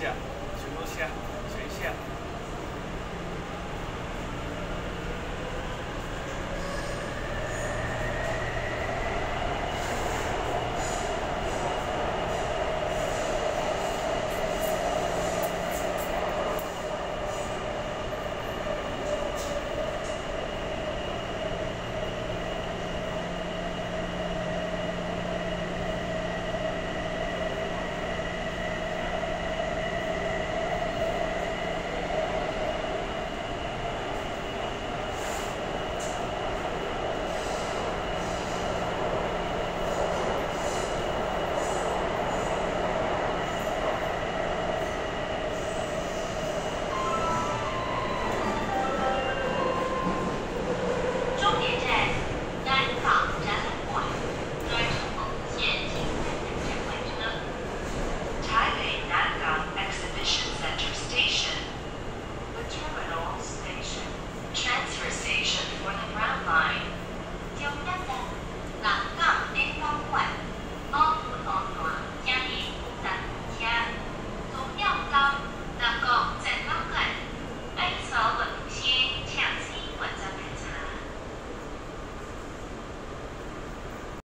下，全部下，全下。